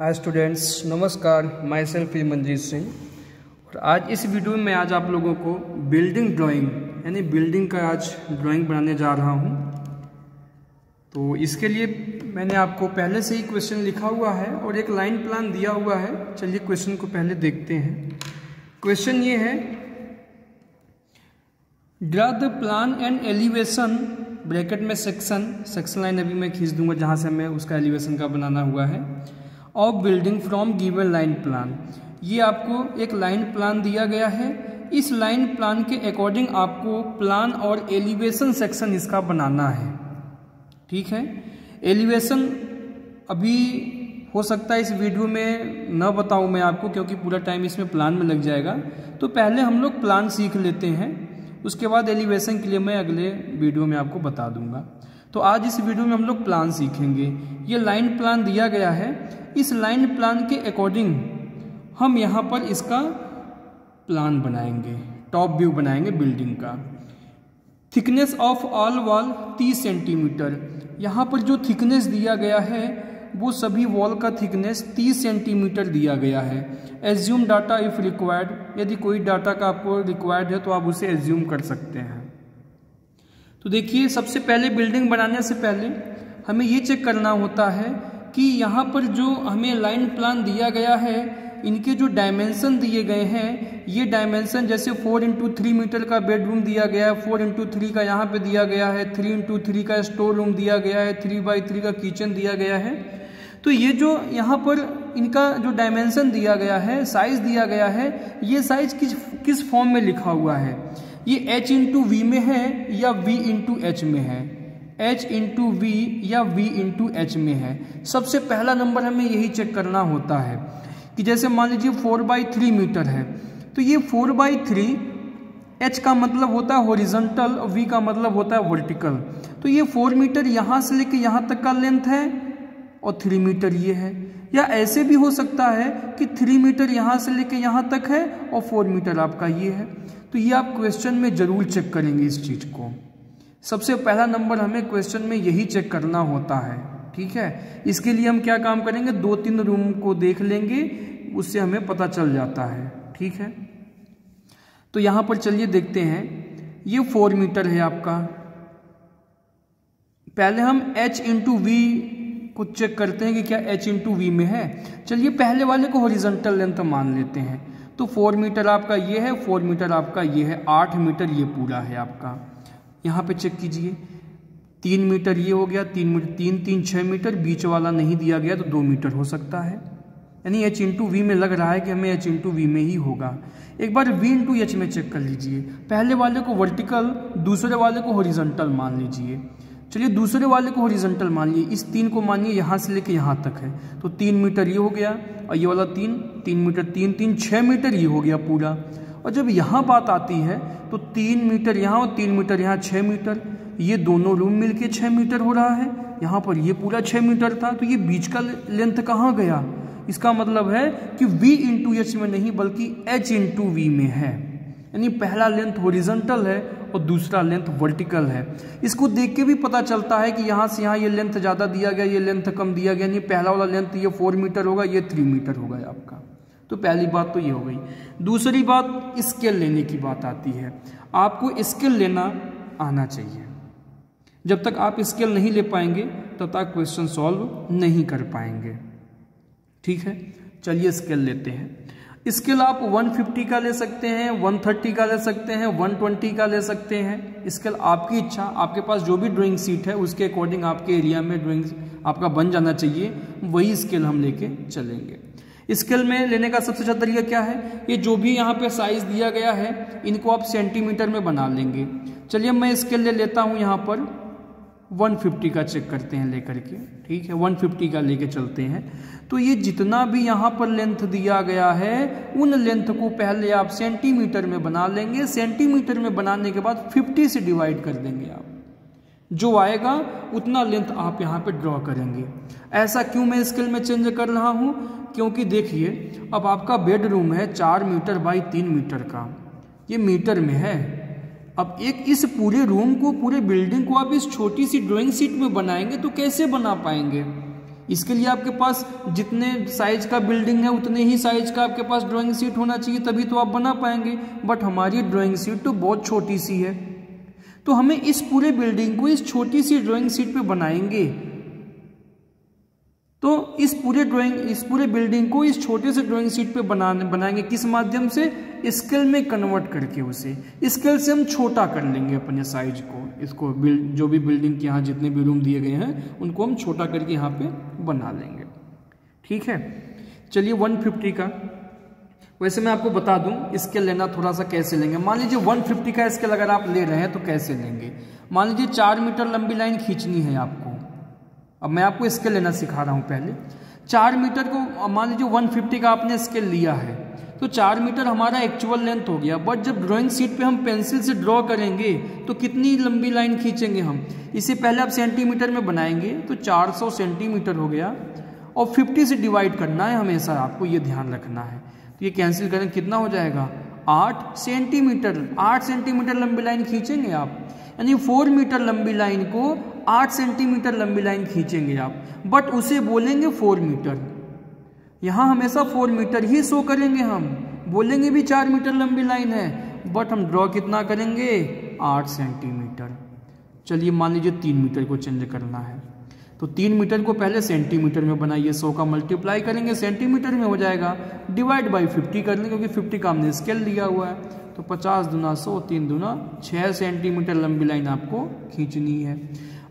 हाय students, नमस्कार my self Manjeet Singh. और आज इस वीडियो में मैं आज आप लोगों को बिल्डिंग ड्राइंग यानी बिल्डिंग का आज ड्राइंग बनाने जा रहा हूँ। तो इसके लिए मैंने आपको पहले से ही क्वेश्चन लिखा हुआ है और एक लाइन प्लान दिया हुआ है। चलिए क्वेश्चन को पहले देखते हैं। क्वेश्चन ये है draw the plan and elevation bracket में सेक्शन सेक्शन लाइन अभी मैं खींच दूँगा जहाँ से हमें उसका एलिवेशन का बनाना हुआ है। Of building from given line plan ये आपको एक लाइन प्लान दिया गया है। इस लाइन प्लान के अकॉर्डिंग आपको प्लान और एलिवेशन सेक्शन इसका बनाना है। ठीक है? एलिवेशन अभी हो सकता है इस वीडियो में न बताऊँ मैं आपको, क्योंकि पूरा टाइम इसमें प्लान में लग जाएगा। तो पहले हम लोग प्लान सीख लेते हैं। उसके बाद एलिवेशन के लिए मैं अगले वीडियो में आपको बता दूँगा। तो आज इस वीडियो में हम लोग प्लान सीखेंगे। ये लाइन प्लान दिया गया है। इस लाइन प्लान के अकॉर्डिंग हम यहाँ पर इसका प्लान बनाएँगे। टॉप व्यू बनाएँगे बिल्डिंग का। Thickness of all wall 30 centimetre यहाँ पर जो थिकनेस दिया गया है, वो सभी वॉल का थिकनेस 30 सेंटीमीटर दिया गया है। एज्यूम डाटा इफ़ रिक्वायर्ड यदि कोई डाटा का आपको रिक्वायर्ड है तो आप उसे एज्यूम कर सकते हैं। तो देखिए, सबसे पहले बिल्डिंग बनाने से पहले हमें ये चेक करना होता है कि यहाँ पर जो हमें लाइन प्लान दिया गया है, इनके जो डायमेंसन दिए गए हैं, ये डायमेंसन जैसे फोर इंटू थ्री मीटर का बेडरूम दिया गया है फोर इंटू थ्री का यहाँ पे दिया गया है थ्री इंटू थ्री का स्टोर रूम दिया गया है थ्री बाई थ्री का किचन दिया गया है। तो ये जो यहाँ पर इनका जो डायमेंसन दिया गया है साइज़ दिया गया है, ये साइज़ किस किस फॉर्म में लिखा हुआ है? ये h इंटू वी में है या v इंटू एच में है? H इंटू वी या v इंटू एच में है। सबसे पहला नंबर हमें यही चेक करना होता है कि जैसे मान लीजिए फोर बाई थ्री मीटर है तो ये फोर बाई थ्री एच का मतलब होता है होरिजेंटल और वी का मतलब होता है वर्टिकल तो ये फोर मीटर यहाँ से लेके यहाँ तक का लेंथ है और थ्री मीटर ये है। या ऐसे भी हो सकता है कि थ्री मीटर यहाँ से लेके यहाँ तक है और फोर मीटर आपका ये है। तो ये आप क्वेश्चन में ज़रूर चेक करेंगे इस चीज़ को। सबसे पहला नंबर हमें क्वेश्चन में यही चेक करना होता है, ठीक है? इसके लिए हम क्या काम करेंगे? दो तीन रूम को देख लेंगे, उससे हमें पता चल जाता है, ठीक है? तो यहाँ पर चलिए देखते हैं। ये फोर मीटर है आपका। पहले हम h इंटू वी को चेक करते हैं कि क्या h इंटू वी में है। चलिए पहले वाले को हॉरिजॉन्टल लेंथ मान लेते हैं। तो फोर मीटर आपका ये है, फोर मीटर आपका ये है, आठ मीटर ये पूरा है आपका। यहाँ पे चेक कीजिए, तीन मीटर ये हो गया, तीन मीटर, तीन तीन छः मीटर, बीच वाला नहीं दिया गया तो दो मीटर हो सकता है। यानी एच इंटू वी में लग रहा है कि हमें एच इंटू वी में ही होगा। एक बार वी इंटू एच में चेक कर लीजिए। पहले वाले को वर्टिकल, दूसरे वाले को हॉरिजॉन्टल मान लीजिए। चलिए, दूसरे वाले को हॉरिजॉन्टल मान लीजिए। इस तीन को मानिए यहाँ से लेके यहाँ तक है। तो तीन मीटर ये हो गया और ये वाला तीन तीन मीटर, तीन तीन छः मीटर ये हो गया पूरा। और जब यहाँ बात आती है तो तीन मीटर यहाँ और तीन मीटर यहाँ छः मीटर। ये दोनों रूम मिलके छः मीटर हो रहा है। यहाँ पर ये पूरा छः मीटर था तो ये बीच का लेंथ कहाँ गया? इसका मतलब है कि v इंटू एच में नहीं, बल्कि h इंटू वी में है। यानी पहला लेंथ होरिजेंटल है और दूसरा लेंथ वर्टिकल है। इसको देख के भी पता चलता है कि यहाँ से यहाँ ये लेंथ ज़्यादा दिया गया, ये लेंथ कम दिया गया, यानी पहला वाला लेंथ ये फोर मीटर होगा, ये थ्री मीटर होगा आपका। तो पहली बात तो ये हो गई। दूसरी बात स्केल लेने की बात आती है। आपको स्केल लेना आना चाहिए। जब तक आप स्केल नहीं ले पाएँगे, तब तक क्वेश्चन सॉल्व नहीं कर पाएँगे। ठीक है? चलिए स्केल लेते हैं। स्केल आप 150 का ले सकते हैं 130 का ले सकते हैं 120 का ले सकते हैं। स्केल आपकी इच्छा, आपके पास जो भी ड्राइंग सीट है, उसके अकॉर्डिंग आपके एरिया में ड्राइंग आपका बन जाना चाहिए, वही स्केल हम लेके चलेंगे। स्केल में लेने का सबसे अच्छा तरीका क्या है? ये जो भी यहाँ पे साइज़ दिया गया है, इनको आप सेंटीमीटर में बना लेंगे। चलिए मैं स्केल ले लेता हूँ यहाँ पर। 150 का चेक करते हैं लेकर के, ठीक है? 150 का लेके चलते हैं। तो ये जितना भी यहाँ पर लेंथ दिया गया है, उन लेंथ को पहले आप सेंटीमीटर में बना लेंगे। सेंटीमीटर में बनाने के बाद 50 से डिवाइड कर देंगे आप। जो आएगा, उतना लेंथ आप यहाँ पे ड्रॉ करेंगे। ऐसा क्यों मैं स्केल में चेंज कर रहा हूँ? क्योंकि देखिए, अब आपका बेडरूम है चार मीटर बाई तीन मीटर का। ये मीटर में है। अब एक इस पूरे रूम को, पूरे बिल्डिंग को आप इस छोटी सी ड्राइंग सीट में बनाएँगे तो कैसे बना पाएँगे? इसके लिए आपके पास जितने साइज़ का बिल्डिंग है, उतने ही साइज़ का आपके पास ड्राइंग सीट होना चाहिए, तभी तो आप बना पाएँगे। बट हमारी ड्राइंग सीट तो बहुत छोटी सी है। तो हमें इस पूरे बिल्डिंग को इस छोटी सी ड्राइंग सीट पे बनाएँगे। तो इस पूरे ड्राइंग इस पूरे बिल्डिंग को इस छोटे से ड्राइंग सीट पे बनाने, बनाएँगे। किस माध्यम से? स्केल में कन्वर्ट करके उसे, स्केल से हम छोटा कर लेंगे अपने साइज़ को। इसको बिल्ड जो भी बिल्डिंग के यहाँ जितने भी रूम दिए गए हैं, उनको हम छोटा करके यहाँ पे बना लेंगे। ठीक है? चलिए 150 का। वैसे मैं आपको बता दूँ स्केल लेना थोड़ा सा कैसे लेंगे? मान लीजिए 150 का स्केल अगर आप ले रहे हैं तो कैसे लेंगे? मान लीजिए चार मीटर लंबी लाइन खींचनी है आपको। अब मैं आपको स्केल लेना सिखा रहा हूँ पहले। चार मीटर को, मान लीजिए 150 का आपने स्केल लिया है तो चार मीटर हमारा एक्चुअल लेंथ हो गया। बट जब ड्राइंग सीट पे हम पेंसिल से ड्रॉ करेंगे तो कितनी लंबी लाइन खींचेंगे हम? इसे पहले आप सेंटीमीटर में बनाएँगे तो 400 सेंटीमीटर हो गया। और 50 से डिवाइड करना है हमेशा, आपको ये ध्यान रखना है। तो ये कैंसिल करें, कितना हो जाएगा? आठ सेंटीमीटर आठ सेंटीमीटर लंबी लाइन खींचेंगे आप। यानी फोर मीटर लंबी लाइन को आठ सेंटीमीटर लंबी लाइन खींचेंगे आप। बट उसे बोलेंगे फोर मीटर यहाँ हमेशा फोर मीटर ही शो करेंगे हम। बोलेंगे भी चार मीटर लंबी लाइन है बट हम ड्रॉ कितना करेंगे? आठ सेंटीमीटर चलिए मान लीजिए तीन मीटर को चेंज करना है। तो तीन मीटर को पहले सेंटीमीटर में बनाइए सौ का मल्टीप्लाई करेंगे सेंटीमीटर में हो जाएगा। डिवाइड बाई फिफ्टी कर लेंगे, क्योंकि फिफ्टी का हमने स्केल लिया हुआ है। तो पचास दुना सौ, तीन दुना छः सेंटीमीटर लंबी लाइन आपको खींचनी है।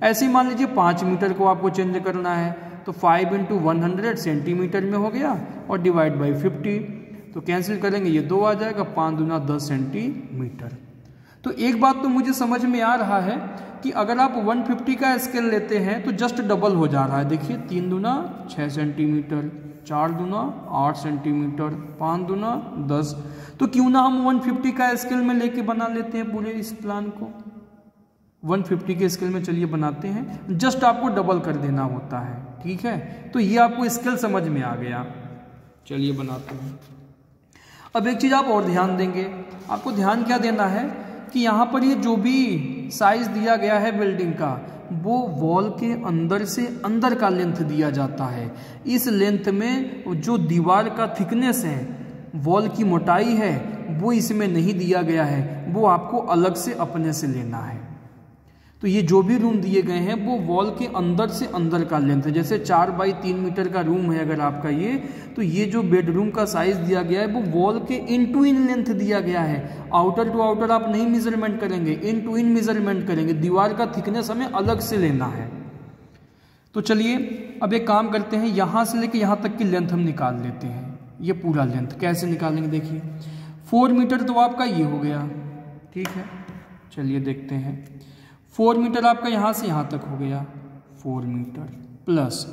ऐसे मान लीजिए पाँच मीटर को आपको चेंज करना है। तो five into one hundred centimetre में हो गया और डिवाइड बाई फिफ्टी तो कैंसिल करेंगे, ये दो आ जाएगा, पाँच दुना दस सेंटीमीटर तो एक बात तो मुझे समझ में आ रहा है कि अगर आप 150 का स्केल लेते हैं तो जस्ट डबल हो जा रहा है। देखिए, तीन दुना छः सेंटीमीटर चार दुना आठ सेंटीमीटर पाँच दुना दस। तो क्यों ना हम 150 का स्केल में लेके बना लेते हैं पूरे इस प्लान को? 150 के स्केल में चलिए बनाते हैं। जस्ट आपको डबल कर देना होता है, ठीक है? तो ये आपको स्केल समझ में आ गया। चलिए बनाते हैं। अब एक चीज़ आप और ध्यान देंगे। आपको ध्यान क्या देना है कि यहाँ पर ये जो भी साइज़ दिया गया है बिल्डिंग का, वो वॉल के अंदर से अंदर का लेंथ दिया जाता है। इस लेंथ में जो दीवार का थिकनेस है वॉल की मोटाई है, वो इसमें नहीं दिया गया है। वो आपको अलग से अपने से लेना है। तो ये जो भी रूम दिए गए हैं, वो वॉल के अंदर से अंदर का लेंथ है। जैसे चार बाई तीन मीटर का रूम है अगर आपका ये तो ये जो बेडरूम का साइज़ दिया गया है, वो वॉल के इन टू इन लेंथ दिया गया है। आउटर टू आउटर आप नहीं मेज़रमेंट करेंगे इन टू इन मेज़रमेंट करेंगे। दीवार का थिकनेस हमें अलग से लेना है। तो चलिए, अब एक काम करते हैं, यहाँ से लेके यहाँ तक की लेंथ हम निकाल लेते हैं। ये पूरा लेंथ कैसे निकालेंगे, देखिए। फोर मीटर तो आपका ये हो गया। ठीक है? चलिए देखते हैं। फोर मीटर आपका यहाँ से यहाँ तक हो गया। Four metre plus.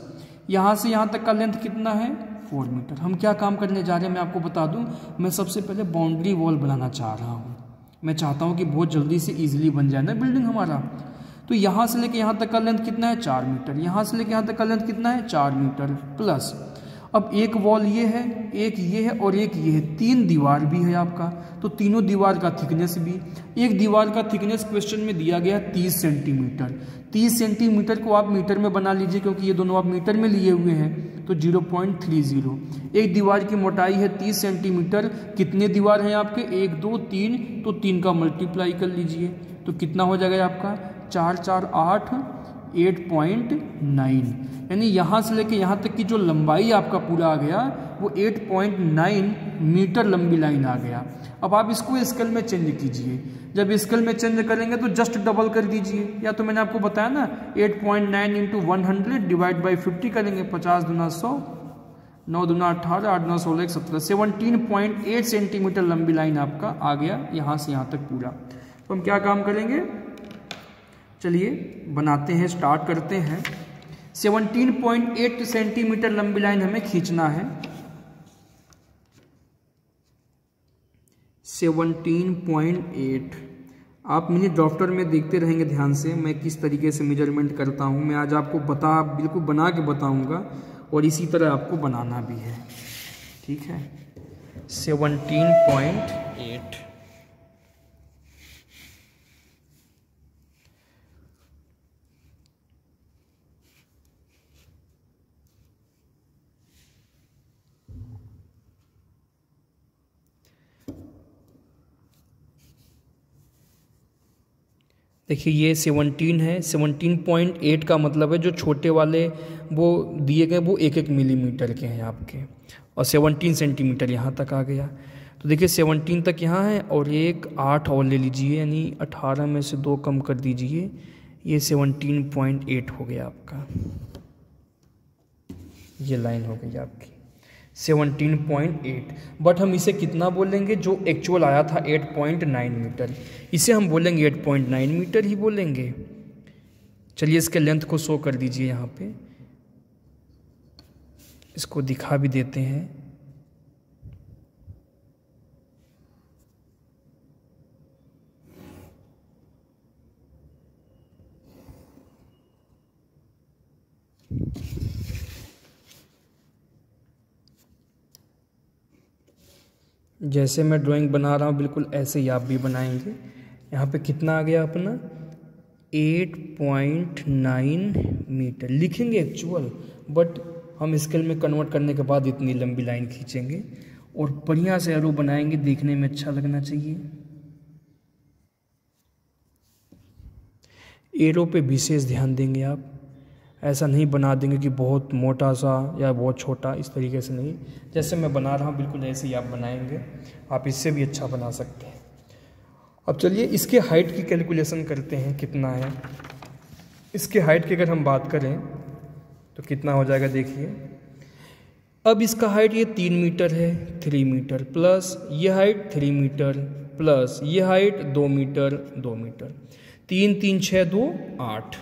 यहाँ से यहाँ तक का लेंथ कितना है? Four metre. हम क्या काम करने जा रहे हैं मैं आपको बता दूँ। मैं सबसे पहले बाउंड्री वॉल बनाना चाह रहा हूँ। मैं चाहता हूँ कि बहुत जल्दी से इजीली बन जाए ना बिल्डिंग हमारा। तो यहाँ से लेके यहाँ तक का लेंथ कितना है? चार मीटर। यहाँ से लेके यहाँ तक का लेंथ कितना है? चार मीटर प्लस। अब एक वॉल ये है, एक ये है और एक ये है। तीन दीवार भी है आपका। तो तीनों दीवार का थिकनेस भी। एक दीवार का थिकनेस क्वेश्चन में दिया गया है तीस सेंटीमीटर तीस सेंटीमीटर को आप मीटर में बना लीजिए क्योंकि ये दोनों आप मीटर में लिए हुए हैं तो ज़ीरो पॉइंट थ्री ज़ीरो एक दीवार की मोटाई है तीस सेंटीमीटर कितने दीवार हैं आपके? एक, दो, तीन। तो तीन का मल्टीप्लाई कर लीजिए। तो कितना हो जाएगा आपका? चार चार, आठ। Eight point nine. यानी यहाँ से लेके यहाँ तक की जो लंबाई आपका पूरा आ गया, वो 8.9 मीटर लंबी लाइन आ गया। अब आप इसको स्केल में चेंज कीजिए। जब स्केल में चेंज करेंगे तो जस्ट डबल कर दीजिए। या तो मैंने आपको बताया ना 8.9 point nine into one hundred divide by fifty करेंगे, पचास दुना सौ, नौ दुना अठारह आठ नौ सोलह, एक सत्रह, सेवनटीन पॉइंट एट सेंटीमीटर लंबी लाइन आपका आ गया, यहाँ से यहाँ तक पूरा। तो हम क्या काम करेंगे? चलिए, बनाते हैं स्टार्ट करते हैं। 17.8 सेंटीमीटर लंबी लाइन हमें खींचना है। 17.8 आप मिनी ड्रॉफ्टर में देखते रहेंगे ध्यान से, मैं किस तरीके से मेज़रमेंट करता हूँ, मैं आज आपको बता, बिल्कुल बना के बताऊँगा, और इसी तरह आपको बनाना भी है। ठीक है? 17.8 देखिए, ये सेवनटीन है। सेवनटीन पॉइंट एट का मतलब है जो छोटे वाले वो दिए गए, वो एक एक मिलीमीटर के हैं आपके। और सेवनटीन सेंटीमीटर यहाँ तक आ गया। तो देखिए सेवनटीन तक यहाँ है और एक आठ और ले लीजिए, यानी अठारह में से दो कम कर दीजिए। ये सेवनटीन पॉइंट एट हो गया आपका। ये लाइन हो गई आपकी। Seventeen point eight. बट हम इसे कितना बोलेंगे? जो एक्चुअल आया था एट पॉइंट नाइन मीटर। इसे हम बोलेंगे एट पॉइंट नाइन मीटर ही बोलेंगे। चलिए इसके लेंथ को शो कर दीजिए यहाँ पे। इसको दिखा भी देते हैं। जैसे मैं ड्राइंग बना रहा हूँ, बिल्कुल ऐसे ही आप भी बनाएँगे। यहाँ पे कितना आ गया अपना? Eight point nine metre. लिखेंगे एक्चुअल बट हम स्केल में कन्वर्ट करने के बाद इतनी लंबी लाइन खींचेंगे। और बढ़िया से एरो बनाएँगे, देखने में अच्छा लगना चाहिए। एरो पे विशेष ध्यान देंगे आप। ऐसा नहीं बना देंगे कि बहुत मोटा सा या बहुत छोटा, इस तरीके से नहीं। जैसे मैं बना रहा हूँ, बिल्कुल ऐसे ही आप बनाएँगे। आप इससे भी अच्छा बना सकते हैं। अब चलिए, इसके हाइट की कैलकुलेशन करते हैं, कितना है। इसके हाइट की अगर हम बात करें तो कितना हो जाएगा देखिए। अब इसका हाइट ये तीन मीटर है थ्री मीटर प्लस ये हाइट थ्री मीटर प्लस ये हाइट दो मीटर दो मीटर। तीन तीन छः दो, आठ।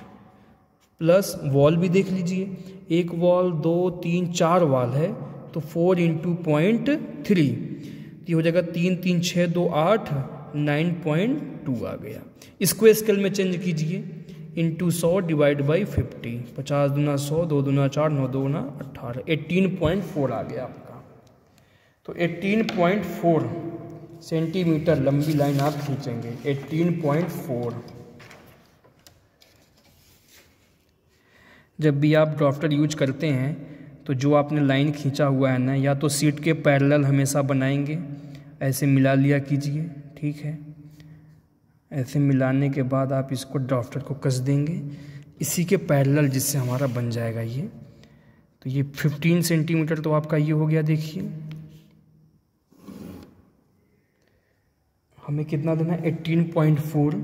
प्लस वॉल भी देख लीजिए। एक वॉल, दो, तीन, चार वॉल है तो फोर इंटू पॉइंट थ्री। ये हो जाएगा तीन तीन छः दो, आठ, नाइन पॉइंट टू आ गया। इसको स्केल में चेंज कीजिए। इंटू सौ डिवाइड बाई फिफ्टी। पचास दुना सौ, दो दुना चार, नौ दो गुना अट्ठारह एट्टीन पॉइंट फोर आ गया आपका। तो एट्टीन पॉइंट फोर सेंटीमीटर लंबी लाइन आप खींचेंगे। Eighteen point four. जब भी आप ड्राफ्टर यूज़ करते हैं तो जो आपने लाइन खींचा हुआ है ना, या तो सीट के पैरेलल हमेशा बनाएँगे, ऐसे मिला लिया कीजिए, ठीक है? ऐसे मिलाने के बाद आप इसको ड्राफ्टर को कस देंगे। इसी के पैरेलल जिससे हमारा बन जाएगा ये। तो ये 15 सेंटीमीटर तो आपका ये हो गया, देखिए। हमें कितना देना है? 18.4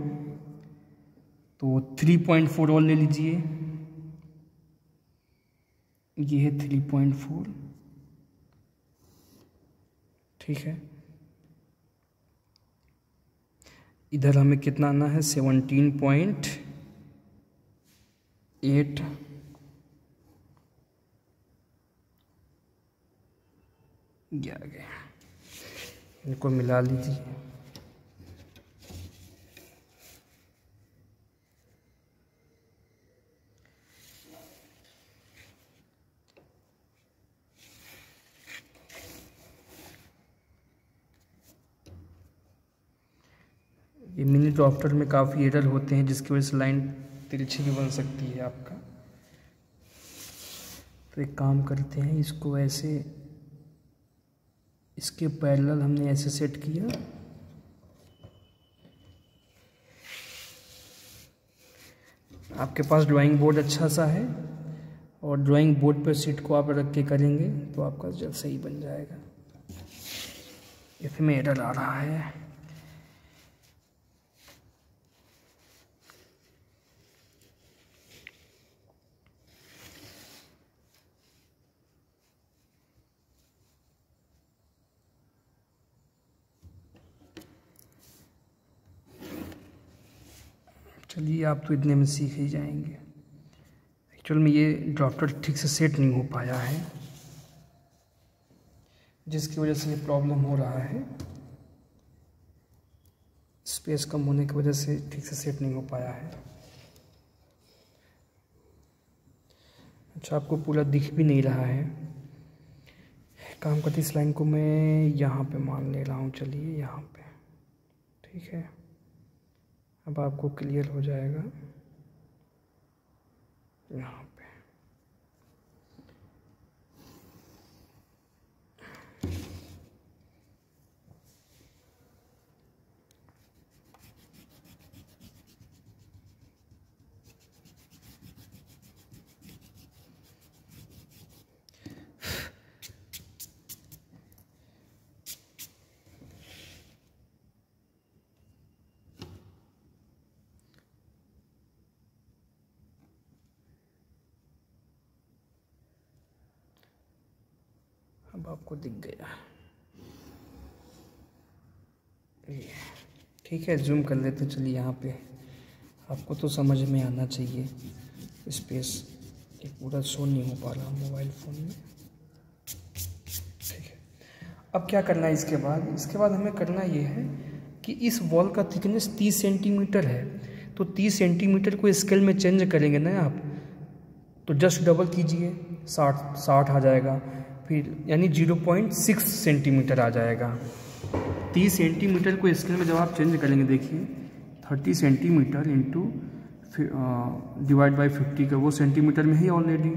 तो 3.4 और ले लीजिए। ये है थ्री पॉइंट फोर ठीक है? इधर हमें कितना आना है? सेवनटीन पॉइंट एट गया। इनको मिला लीजिए। मिनी ड्राफ्टर में काफ़ी एरर होते हैं, जिसकी वजह से लाइन तिरछी भी बन सकती है आपका। तो एक काम करते हैं, इसको ऐसे, इसके पैरेलल हमने ऐसे सेट किया। आपके पास ड्राइंग बोर्ड अच्छा सा है, और ड्राइंग बोर्ड पर सीट को आप रख के करेंगे तो आपका जल्द सही बन जाएगा। इसमें एरर आ रहा है। चलिए, आप तो इतने में सीख ही जाएँगे। एक्चुअल में ये ड्राफ्टर ठीक से सेट नहीं हो पाया है, जिसकी वजह से ये प्रॉब्लम हो रहा है। स्पेस कम होने की वजह से ठीक से सेट नहीं हो पाया है। अच्छा आपको पूरा दिख भी नहीं रहा है। काम करती इस लाइन को मैं यहाँ पे मान ले रहा हूँ, चलिए यहाँ पे। ठीक है। अब आपको क्लियर हो जाएगा। यहाँ आपको दिख गया। ठीक है जूम कर लेते चलिए यहाँ पे। आपको तो समझ में आना चाहिए स्पेस एक पूरा शो नहीं हो पा रहा मोबाइल फ़ोन में। ठीक है। अब क्या करना है इसके बाद? इसके बाद हमें करना ये है कि इस वॉल का थिकनेस तीस सेंटीमीटर है। तो तीस सेंटीमीटर को स्केल में चेंज करेंगे ना आप तो जस्ट डबल कीजिए, साठ साठ आ जाएगा। फिर यानी ज़ीरो पॉइंट सिक्स सेंटीमीटर आ जाएगा। तीस सेंटीमीटर को स्केल में जब आप चेंज करेंगे, देखिए thirty centimetre into divide by fifty का वो सेंटीमीटर में ही ऑलरेडी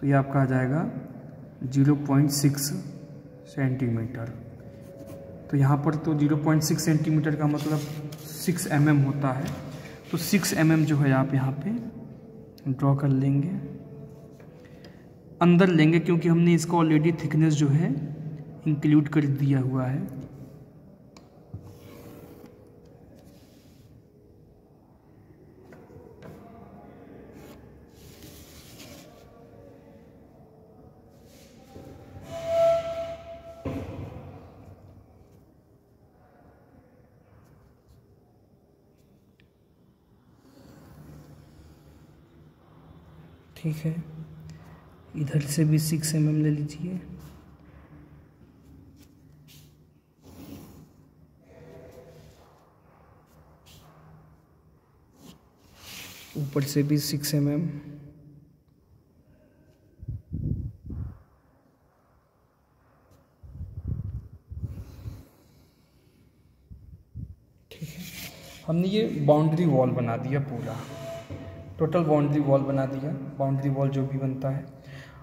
तो ये आपका आ जाएगा ज़ीरो पॉइंट सिक्स सेंटीमीटर तो यहाँ पर तो ज़ीरो पॉइंट सिक्स सेंटीमीटर का मतलब सिक्स एम mm होता है। तो सिक्स एम mm जो है आप यहाँ पे ड्रॉ कर लेंगे। अंदर लेंगे क्योंकि हमने इसका ऑलरेडी थिकनेस जो है इंक्लूड कर दिया हुआ है। ठीक है। इधर से भी सिक्स एम ले लीजिए। ऊपर से भी सिक्स एम एम ठीक है। हमने ये बाउंड्री वॉल बना दिया पूरा। टोटल बाउंड्री वॉल बना दिया। बाउंड्री वॉल जो भी बनता है।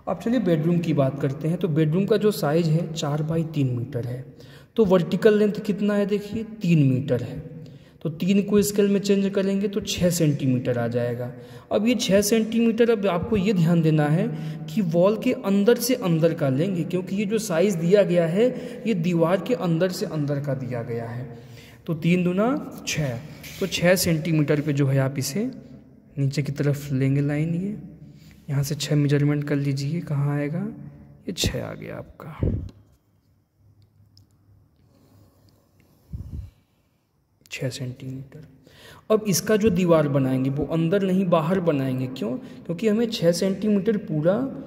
अब चलिए बेडरूम की बात करते हैं। तो बेडरूम का जो साइज़ है, चार बाई तीन मीटर है। तो वर्टिकल लेंथ कितना है देखिए? तीन मीटर है। तो तीन को स्केल में चेंज करेंगे तो छः सेंटीमीटर आ जाएगा। अब ये छः सेंटीमीटर अब आपको ये ध्यान देना है कि वॉल के अंदर से अंदर का लेंगे, क्योंकि ये जो साइज़ दिया गया है, ये दीवार के अंदर से अंदर का दिया गया है। तो तीन दुना छः तो छः सेंटीमीटर पे जो है आप इसे नीचे की तरफ़ लेंगे लाइन ये। यहाँ से छः मेज़रमेंट कर लीजिए कहाँ आएगा। ये छः आ गया आपका। छः सेंटीमीटर अब इसका जो दीवार बनाएँगे, वो अंदर नहीं, बाहर बनाएँगे। क्यों? क्योंकि हमें छः सेंटीमीटर पूरा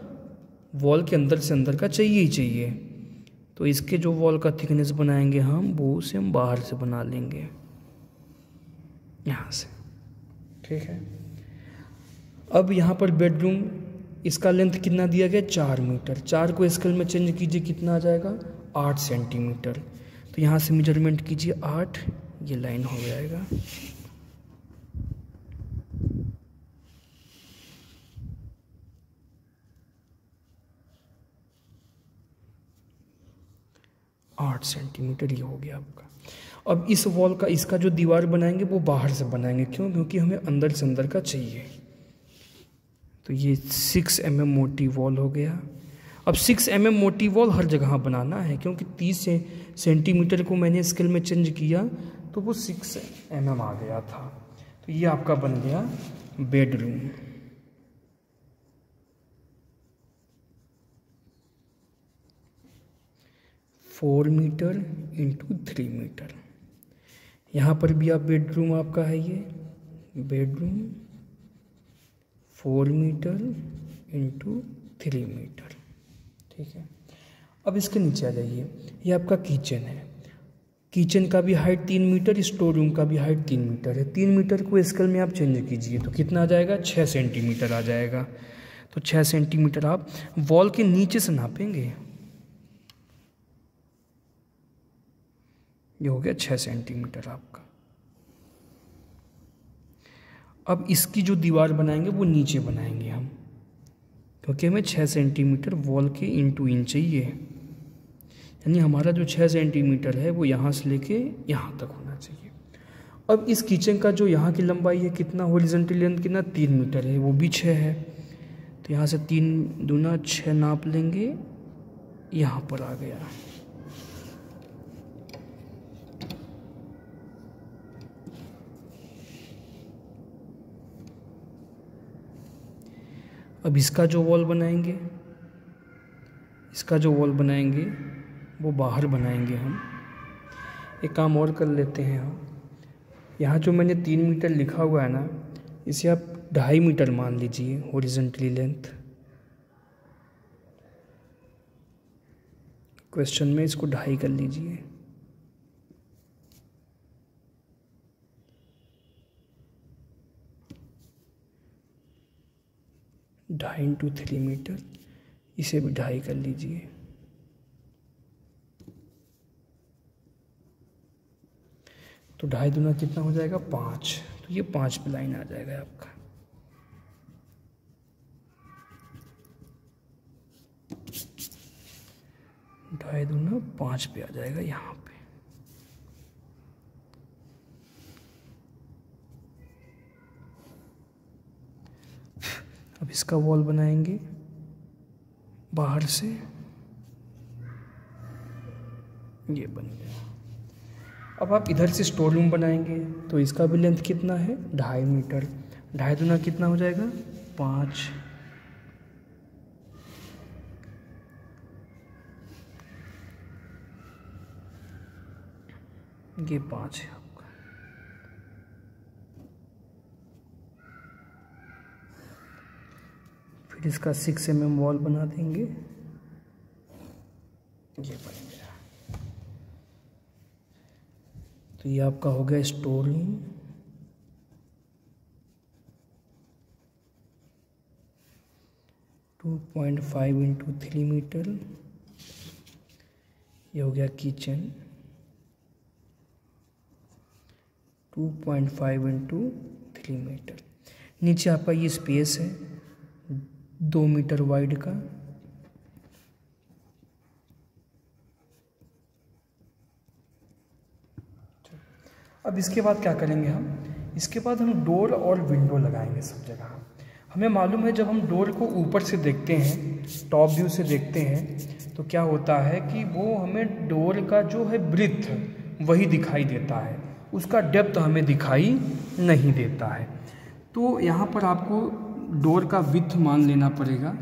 वॉल के अंदर से अंदर का चाहिए ही चाहिए। तो इसके जो वॉल का थिकनेस बनाएँगे हम, वो उसे हम बाहर से बना लेंगे। यहाँ से। ठीक है? अब यहाँ पर बेडरूम इसका लेंथ कितना दिया गया? चार मीटर। चार को स्केल में चेंज कीजिए, कितना आ जाएगा? आठ सेंटीमीटर तो यहाँ से मेज़रमेंट कीजिए, आठ। ये लाइन हो जाएगा। आठ सेंटीमीटर ये हो गया आपका। अब इस वॉल का, इसका जो दीवार बनाएँगे, वो बाहर से बनाएँगे। क्यों? क्योंकि हमें अंदर से अंदर का चाहिए। तो ये सिक्स एम एम मोटी वॉल हो गया। अब सिक्स एम एम मोटी वॉल हर जगह बनाना है, क्योंकि तीस से सेंटीमीटर को मैंने स्केल में चेंज किया तो वो सिक्स एम एम आ गया था। तो ये आपका बन गया bedroom four metre into three metre यहाँ पर भी आप बेडरूम आपका है ये। Bedroom four metre into three metre ठीक है? अब इसके नीचे आ जाइए। ये आपका किचन है। किचन का भी हाइट तीन मीटर स्टोर रूम का भी हाइट तीन मीटर है। तीन मीटर को स्केल में आप चेंज कीजिए तो कितना आ जाएगा? छः सेंटीमीटर आ जाएगा। तो छः सेंटीमीटर आप वॉल के नीचे से नापेंगे। ये हो गया छः सेंटीमीटर आपका। अब इसकी जो दीवार बनाएँगे, वो नीचे बनाएँगे हम। क्योंकि हमें छः सेंटीमीटर वॉल के इन टू इन चाहिए। यानी हमारा जो छः सेंटीमीटर है, वो यहाँ से लेके यहाँ तक होना चाहिए। अब इस किचन का जो यहाँ की लंबाई है, कितना होरिजेंटल लेंथ कितना तीन मीटर है, वो भी छः है। तो यहाँ से तीन दूना छः नाप लेंगे, यहाँ पर आ गया। अब इसका जो वॉल बनाएँगे, इसका जो वॉल बनाएँगे, वो बाहर बनाएँगे हम। एक काम और कर लेते हैं हम। यहाँ जो मैंने तीन मीटर लिखा हुआ है ना, इसे आप ढाई मीटर मान लीजिए हॉरिजेंटली लेंथ क्वेश्चन में इसको ढाई कर लीजिए। ढाई इंटू थ्री मीटर इसे भी ढाई कर लीजिए। तो ढाई दुना कितना हो जाएगा? पाँच। तो ये पाँच पे लाइन आ जाएगा आपका। ढाई दूना पाँच पे आ जाएगा यहाँ पे। अब इसका वॉल बनाएँगे, बाहर से। ये बन गया। अब आप इधर से स्टोर रूम बनाएँगे तो इसका भी लेंथ कितना है? ढाई मीटर। ढाई दुना कितना हो जाएगा? पाँच। ये पाँच है आपका फिर इसका सिक्स एम एम वॉल बना देंगे। ये बन गया तो ये आपका हो गया store room two point five into three metre ये हो गया kitchen two point five into three metre नीचे आपका ये स्पेस है। दो मीटर वाइड का। अब इसके बाद क्या करेंगे हम? इसके बाद हम डोर और विंडो लगाएँगे सब जगह। हमें मालूम है जब हम डोर को ऊपर से देखते हैं टॉप व्यू से देखते हैं तो क्या होता है कि वो हमें डोर का जो है ब्रिथ वही दिखाई देता है। उसका डेप्थ हमें दिखाई नहीं देता है। तो यहाँ पर आपको डोर का विथ मान लेना पड़ेगा।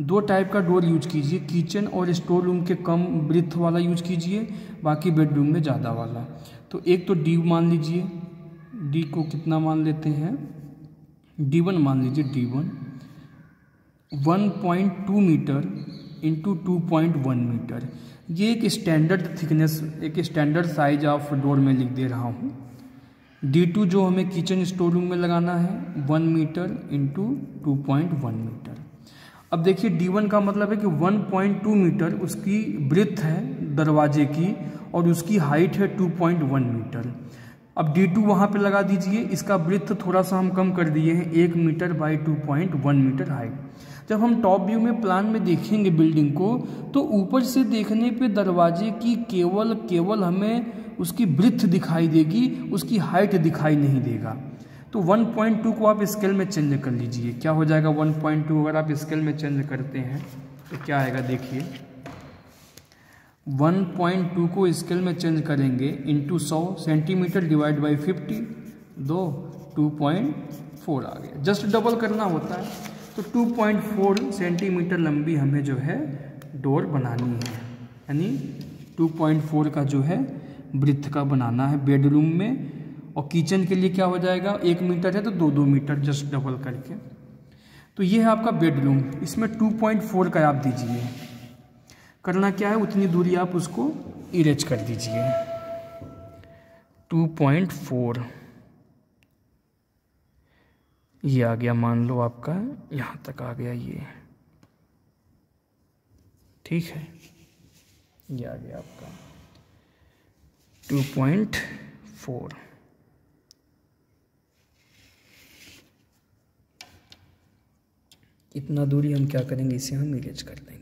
दो टाइप का डोर यूज़ कीजिए, किचन और स्टोर रूम के कम ब्रिथ वाला यूज़ कीजिए, बाकी बेडरूम में ज़्यादा वाला। तो एक तो डी मान लीजिए। डी को कितना मान लेते हैं? डी वन मान लीजिए, D one. One point two metre into two point one metre. ये एक स्टैंडर्ड थिकनेस एक स्टैंडर्ड साइज़ ऑफ़ डोर में लिख दे रहा हूँ। डी टू जो हमें किचन स्टोर रूम में लगाना है one metre into two point one metre अब देखिए डी वन का मतलब है कि वन पॉइंट टू मीटर उसकी ब्रिथ है दरवाजे की और उसकी हाइट है टू पॉइंट वन मीटर अब डी टू वहाँ पर लगा दीजिए, इसका ब्रिथ थोड़ा सा हम कम कर दिए हैं, एक metre by two point one metre height जब हम टॉप व्यू में प्लान में देखेंगे बिल्डिंग को तो ऊपर से देखने पे दरवाजे की केवल केवल हमें उसकी ब्रिथ दिखाई देगी, उसकी हाइट दिखाई नहीं देगा। तो 1.2 को आप स्केल में चेंज कर लीजिए। क्या हो जाएगा 1.2 अगर आप स्केल में चेंज करते हैं तो क्या आएगा देखिए। 1.2 को स्केल में चेंज करेंगे इंटू सौ सेंटीमीटर डिवाइड बाई फिफ्टी दो 2.4 आ गया जस्ट डबल करना होता है। तो 2.4 सेंटीमीटर लंबी हमें जो है डोर बनानी है। यानी 2.4 का जो है ब्रिथ का बनाना है बेडरूम में और किचन के लिए क्या हो जाएगा? एक मीटर है तो दो दो मीटर जस्ट डबल करके। तो ये है आपका बेडरूम इसमें 2.4 का आप दीजिए। करना क्या है? उतनी दूरी आप उसको इरेज कर दीजिए। 2.4 ये आ गया मान लो आपका, यहाँ तक आ गया ये। ठीक है? ये आ गया आपका। टू पॉइंट फोर इतना दूरी हम क्या करेंगे? इसे हम इरेज कर देंगे।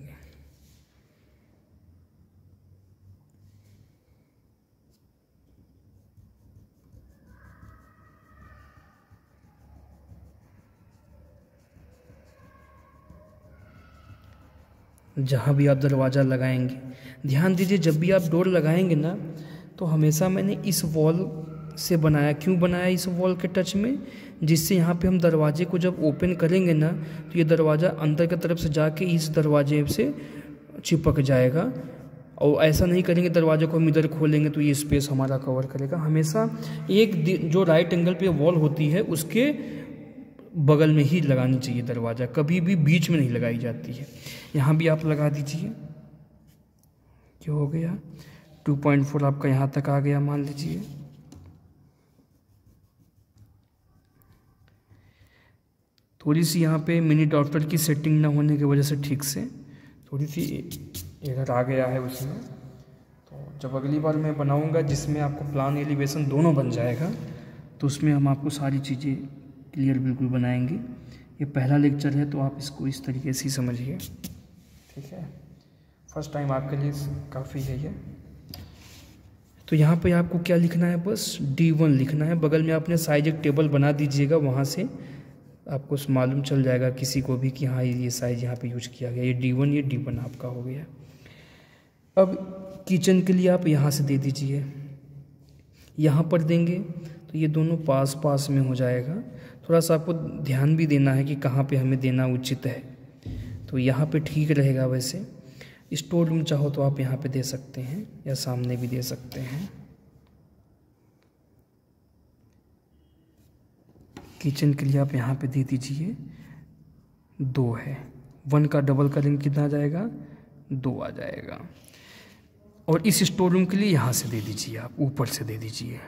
जहाँ भी आप दरवाज़ा लगाएँगे, ध्यान दीजिए, जब भी आप डोर लगाएँगे ना तो हमेशा मैंने इस वॉल से बनाया। क्यों बनाया इस वॉल के टच में? जिससे यहाँ पे हम दरवाजे को जब ओपन करेंगे ना तो ये दरवाज़ा अंदर की तरफ़ से जाके इस दरवाजे से चिपक जाएगा। और ऐसा नहीं करेंगे, दरवाजे को हम इधर खोलेंगे तो ये स्पेस हमारा कवर करेगा। हमेशा एक जो राइट एंगल पे वॉल होती है, उसके बगल में ही लगानी चाहिए दरवाज़ा। कभी भी बीच में नहीं लगाई जाती है। यहाँ भी आप लगा दीजिए। क्या हो गया? 2.4 आपका यहाँ तक आ गया, मान लीजिए। थोड़ी सी यहाँ पे मिनी डॉक्टर की सेटिंग ना होने की वजह से ठीक से थोड़ी सी एरर आ गया है उसमें। तो जब अगली बार मैं बनाऊँगा, जिसमें आपको प्लान एलिवेशन दोनों बन जाएगा तो उसमें हम आपको सारी चीज़ें क्लियर बिल्कुल बनाएँगे। ये पहला लेक्चर है तो आप इसको इस तरीके से समझिए। ठीक है? फ़र्स्ट टाइम आपके लिए काफ़ी है ये। तो यहाँ पे आपको क्या लिखना है? बस डी वन लिखना है। बगल में आपने साइज़ एक टेबल बना दीजिएगा। वहाँ से आपको मालूम चल जाएगा किसी को भी कि हाँ ये साइज़ यहाँ पे यूज़ किया गया। ये डी वन ये डी वन आपका हो गया। अब किचन के लिए आप यहाँ से दे दीजिए। यहाँ पर देंगे तो ये दोनों पास पास में हो जाएगा। थोड़ा सा आपको ध्यान भी देना है कि कहाँ पे हमें देना उचित है। तो यहाँ पे ठीक रहेगा वैसे। स्टोर रूम चाहो तो आप यहाँ पे दे सकते हैं या सामने भी दे सकते हैं। किचन के लिए आप यहाँ पे दे दीजिए दो है। वन का डबल करेंगे कितना आ जाएगा? दो आ जाएगा। और इस स्टोर रूम के लिए यहाँ से दे दीजिए आप, ऊपर से दे दीजिए।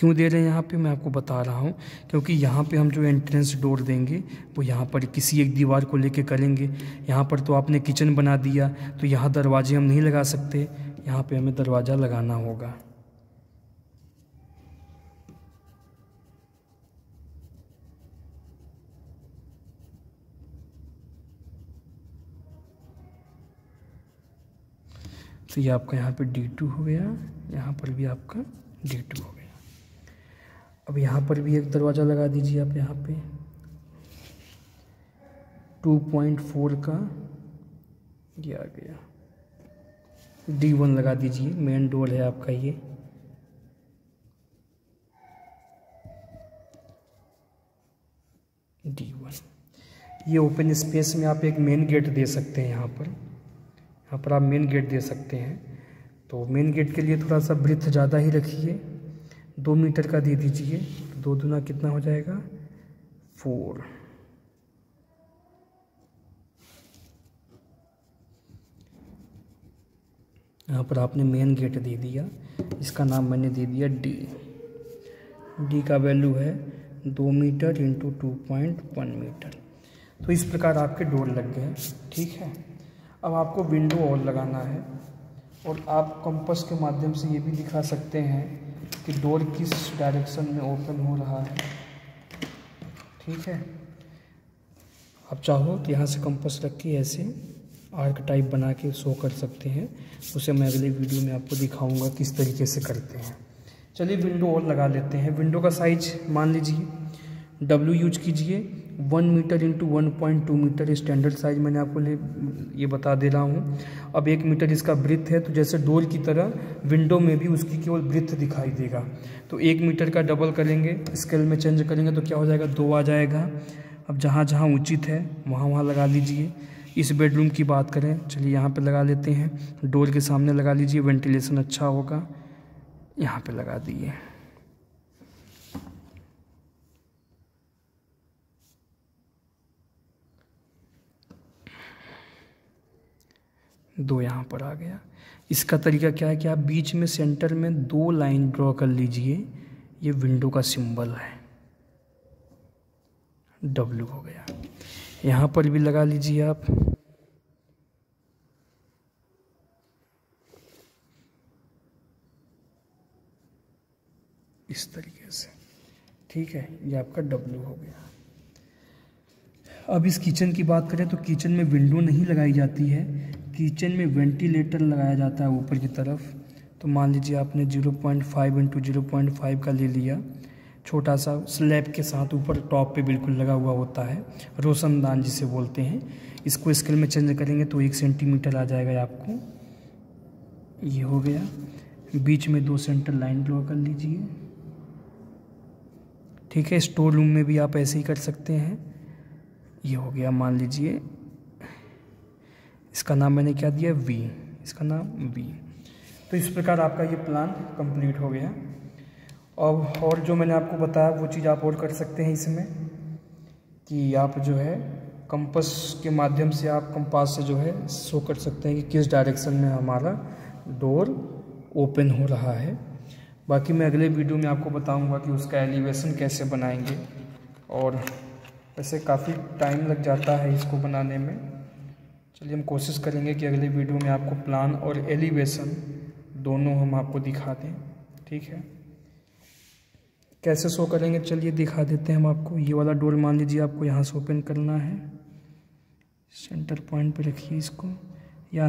क्यों दे रहे हैं यहाँ पे? मैं आपको बता रहा हूँ, क्योंकि यहाँ पे हम जो एंट्रेंस डोर देंगे, वो यहाँ पर किसी एक दीवार को लेके करेंगे। यहाँ पर तो आपने किचन बना दिया तो यहाँ दरवाजे हम नहीं लगा सकते। यहाँ पे हमें दरवाज़ा लगाना होगा। तो ये आपका यहाँ पे डी टू हो गया, यहाँ पर भी आपका डी टू हो गया। अब यहाँ पर भी एक दरवाज़ा लगा दीजिए आप यहाँ पे। टू पॉइंट फोर का ये आ गया। डी वन लगा दीजिए, मेन डोर है आपका ये। D one. ये ओपन स्पेस में आप एक मेन गेट दे सकते हैं यहाँ पर। यहाँ पर आप मेन गेट दे सकते हैं। तो मेन गेट के लिए थोड़ा सा ब्रिथ ज़्यादा ही रखिए। दो मीटर का दे दीजिए तो दो दुना कितना हो जाएगा? फोर। यहाँ पर आपने मेन गेट दे दिया, इसका नाम मैंने दे दिया डी डी का वैल्यू है दो metre into two point one metre तो इस प्रकार आपके डोर लग गए ठीक है? अब आपको विंडो और लगाना है, और आप कंपस के माध्यम से ये भी दिखा सकते हैं कि डोर किस डायरेक्शन में ओपन हो रहा है। ठीक है? आप चाहो तो यहाँ से कंपस रख के ऐसे आर्क टाइप बना के शो कर सकते हैं। उसे मैं अगले वीडियो में आपको दिखाऊँगा किस तरीके से करते हैं। चलिए विंडो और लगा लेते हैं। विंडो का साइज़ मान लीजिए डब्ल्यू यूज़ कीजिए। One metre into one point two metre standard size मैंने आपको ले, ये बता दे रहा हूँ। अब एक मीटर इसका ब्रिथ है तो जैसे डोर की तरह विंडो में भी उसकी केवल ब्रिथ दिखाई देगा। तो एक मीटर का डबल करेंगे स्केल में चेंज करेंगे तो क्या हो जाएगा? दो आ जाएगा। अब जहाँ जहाँ उचित है, वहाँ वहाँ लगा लीजिए। इस बेडरूम की बात करें, चलिए यहाँ पर लगा लेते हैं। डोर के सामने लगा लीजिए वेंटिलेशन अच्छा होगा। यहाँ पर लगा दिए। दो यहाँ पर आ गया। इसका तरीका क्या है कि आप बीच में सेंटर में दो लाइन ड्रॉ कर लीजिए, ये विंडो का सिंबल है। डब्ल्यू हो गया। यहाँ पर भी लगा लीजिए आप। इस तरीके से। ठीक है, ये आपका डब्ल्यू हो गया। अब इस किचन की बात करें तो किचन में विंडो नहीं लगाई जाती है। किचन में वेंटिलेटर लगाया जाता है ऊपर की तरफ़। तो मान लीजिए आपने zero point five into zero point five का ले लिया। छोटा सा स्लैब के साथ ऊपर टॉप पे बिल्कुल लगा हुआ होता है। रोशनदान जिसे बोलते हैं। इसको स्केल में चेंज करेंगे तो एक सेंटीमीटर आ जाएगा आपको। ये हो गया। बीच में दो सेंटर लाइन ड्रॉ कर लीजिए। ठीक है, स्टोर रूम में भी आप ऐसे ही कर सकते हैं। ये हो गया, मान लीजिए। इसका नाम मैंने क्या दिया? वी इसका नाम वी तो इस प्रकार आपका ये प्लान कंप्लीट हो गया। अब और जो मैंने आपको बताया, वो चीज़ आप और कर सकते हैं इसमें कि आप जो है कंपस के माध्यम से आप कंपास से जो है शो कर सकते हैं कि किस डायरेक्शन में हमारा डोर ओपन हो रहा है। बाकी मैं अगले वीडियो में आपको बताऊँगा कि उसका एलिवेशन कैसे बनाएँगे। और वैसे काफ़ी टाइम लग जाता है इसको बनाने में। चलिए हम कोशिश करेंगे कि अगले वीडियो में आपको प्लान और एलिवेशन दोनों हम आपको दिखा दें। ठीक है? कैसे शो करेंगे? चलिए दिखा देते हैं हम आपको। ये वाला डोर मान लीजिए आपको यहाँ से ओपन करना है। सेंटर पॉइंट पे रखिए इसको। या